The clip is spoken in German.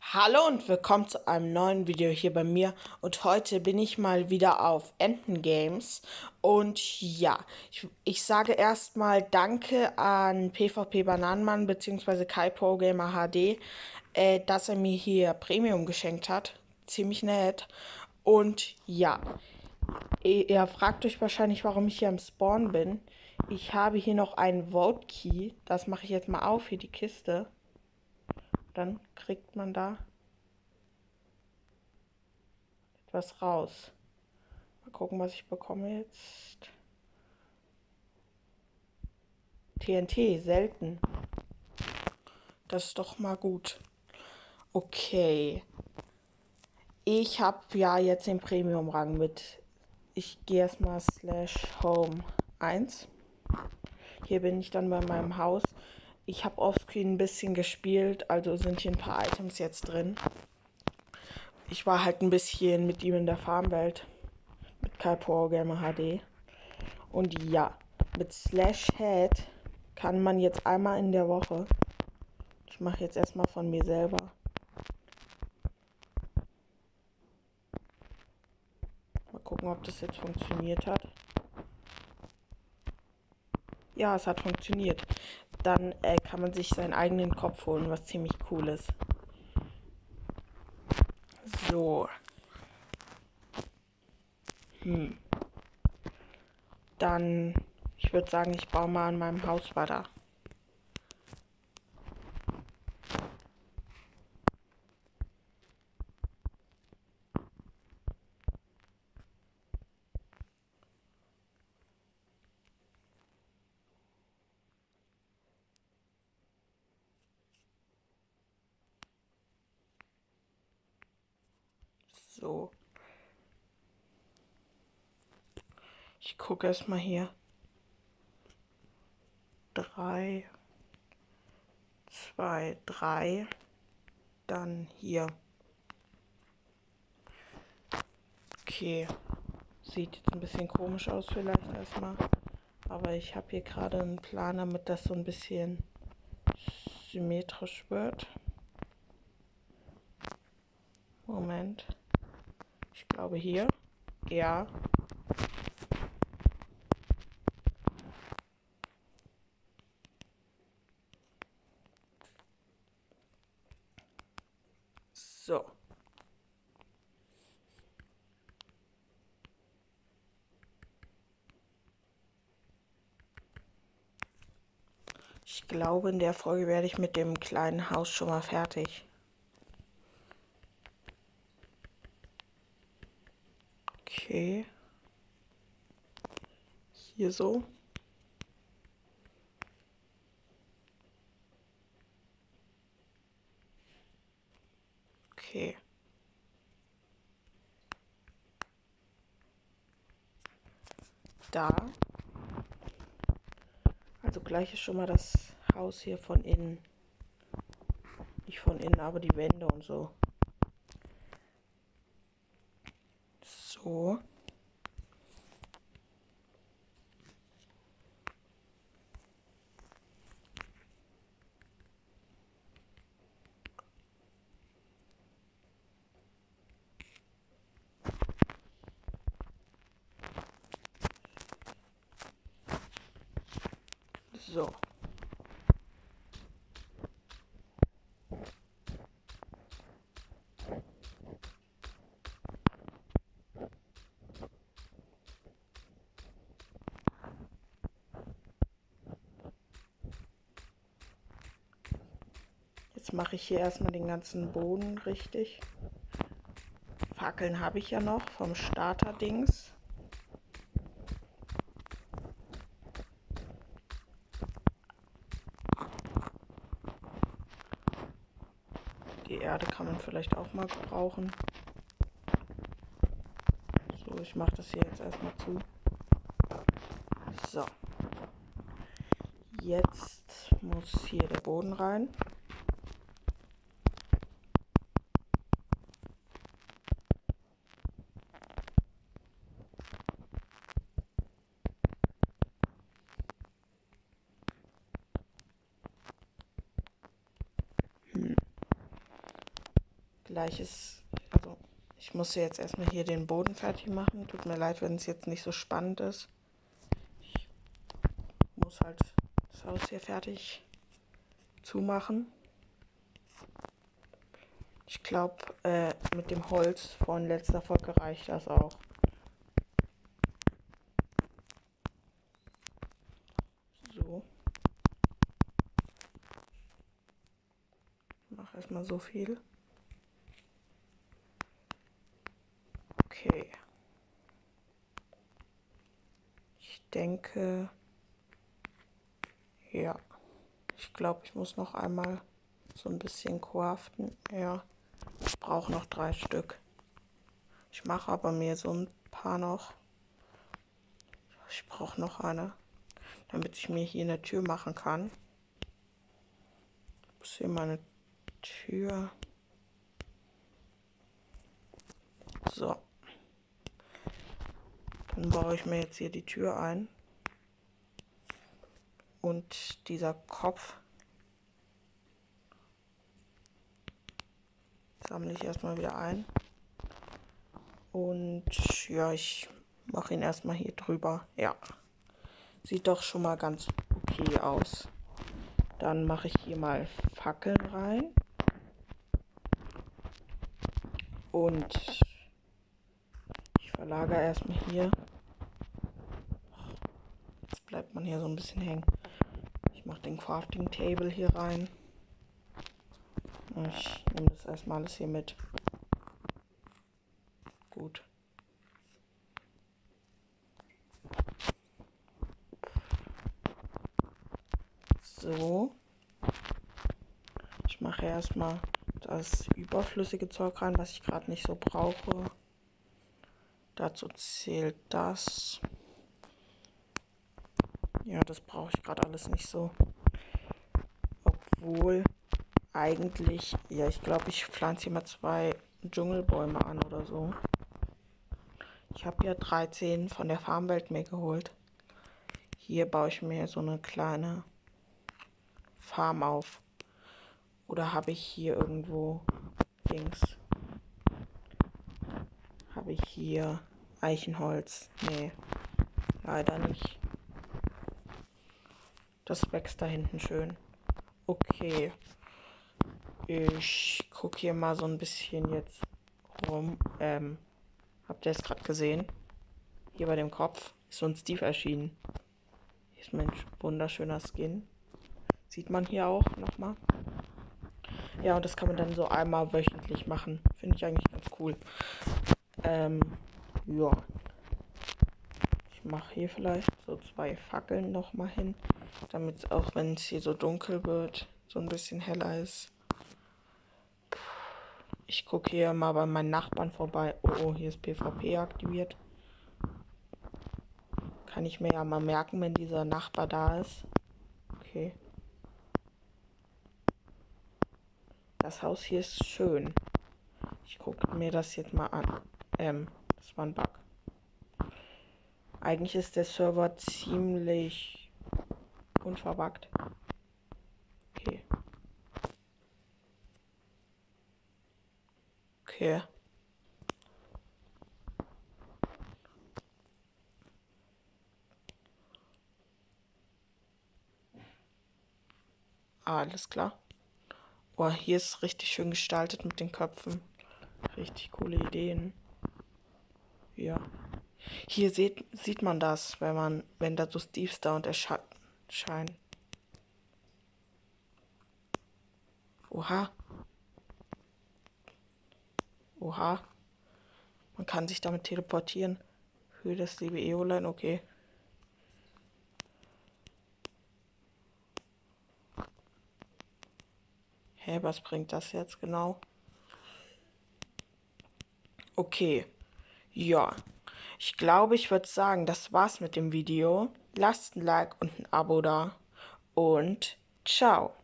Hallo und willkommen zu einem neuen Video hier bei mir und heute bin ich mal wieder auf Enten Games und ja, ich, ich sage erstmal Danke an PvP Bananenmann bzw. Kai Pro Gamer HD, äh, dass er mir hier Premium geschenkt hat, ziemlich nett und ja, ihr, ihr fragt euch wahrscheinlich, warum ich hier am Spawn bin. Ich habe hier noch einen Vault Key, das mache ich jetzt mal auf, hier die Kiste. Dann kriegt man da etwas raus. Mal gucken, was ich bekomme jetzt. TNT, selten. Das ist doch mal gut. Okay. Ich habe ja jetzt den Premium-Rang mit. Ich gehe erstmal slash home 1. Hier bin ich dann bei meinem Haus. Ich habe offscreen ein bisschen gespielt, also sind hier ein paar Items jetzt drin. Ich war halt ein bisschen mit ihm in der Farmwelt. Mit Kai Power Gamer HD. Und ja, mit Slash Head kann man jetzt einmal in der Woche. Ich mache jetzt erstmal von mir selber. Mal gucken, ob das jetzt funktioniert hat. Ja, es hat funktioniert dann äh, kann man sich seinen eigenen Kopf holen, was ziemlich cool ist. So. Hm. Dann, ich würde sagen, ich baue mal an meinem Haus weiter. So. Ich gucke erstmal hier. Drei, zwei, drei. Dann hier. Okay. Sieht jetzt ein bisschen komisch aus vielleicht erstmal. Aber ich habe hier gerade einen Plan, damit das so ein bisschen symmetrisch wird. Moment glaube hier. Ja. So. Ich glaube, in der Folge werde ich mit dem kleinen Haus schon mal fertig. Okay. Hier so. Okay. Da. Also gleich ist schon mal das Haus hier von innen. Nicht von innen, aber die Wände und so. So. So. Mache ich hier erstmal den ganzen Boden richtig. Fackeln habe ich ja noch vom Starter-Dings. Die Erde kann man vielleicht auch mal brauchen. So, ich mache das hier jetzt erstmal zu. So. Jetzt muss hier der Boden rein. Gleiches, also ich muss jetzt erstmal hier den Boden fertig machen. Tut mir leid, wenn es jetzt nicht so spannend ist. Ich muss halt das Haus hier fertig zumachen. Ich glaube, äh, mit dem Holz von letzter Folge reicht das auch. So. Ich mache erstmal so viel. Okay. Ich denke, ja. Ich glaube, ich muss noch einmal so ein bisschen craften. Ja. Ich brauche noch drei Stück. Ich mache aber mir so ein paar noch. Ich brauche noch eine, damit ich mir hier eine Tür machen kann. Ich muss hier meine Tür. So. Dann baue ich mir jetzt hier die Tür ein. Und dieser Kopf sammle ich erstmal wieder ein. Und ja, ich mache ihn erstmal hier drüber. Ja, sieht doch schon mal ganz okay aus. Dann mache ich hier mal Fackeln rein. Und ich verlagere erstmal hier. Jetzt bleibt man hier so ein bisschen hängen. Ich mache den Crafting Table hier rein. Ich nehme das erstmal alles hier mit. Gut. So. Ich mache erstmal das überflüssige Zeug rein, was ich gerade nicht so brauche. Dazu zählt das. Ja, das brauche ich gerade alles nicht so. Obwohl eigentlich, ja, ich glaube, ich pflanze hier mal zwei Dschungelbäume an oder so. Ich habe ja 13 von der Farmwelt mir geholt. Hier baue ich mir so eine kleine Farm auf. Oder habe ich hier irgendwo Dings? Habe ich hier Eichenholz? Nee, leider nicht. Das wächst da hinten schön. Okay. Ich gucke hier mal so ein bisschen jetzt rum. Ähm, habt ihr es gerade gesehen? Hier bei dem Kopf ist so ein Steve erschienen. Hier ist mein wunderschöner Skin. Sieht man hier auch nochmal. Ja, und das kann man dann so einmal wöchentlich machen. Finde ich eigentlich ganz cool. Ähm, ja. Ich mache hier vielleicht so zwei Fackeln nochmal hin. Damit auch wenn es hier so dunkel wird, so ein bisschen heller ist. Ich gucke hier mal bei meinen Nachbarn vorbei. Oh, oh, hier ist PvP aktiviert. Kann ich mir ja mal merken, wenn dieser Nachbar da ist. Okay. Das Haus hier ist schön. Ich gucke mir das jetzt mal an. Ähm, das war ein Bug. Eigentlich ist der Server ziemlich unverbuggt. Okay. Alles klar. Oh, hier ist richtig schön gestaltet mit den Köpfen. Richtig coole Ideen. Ja. Hier sieht, sieht man das, wenn man, wenn da so Steve da und erscheint. Oha. Oha. Man kann sich damit teleportieren. Für das liebe Eoline, okay. Hä, was bringt das jetzt genau? Okay. Ja. Ich glaube, ich würde sagen, das war's mit dem Video. Lasst ein Like und ein Abo da. Und ciao.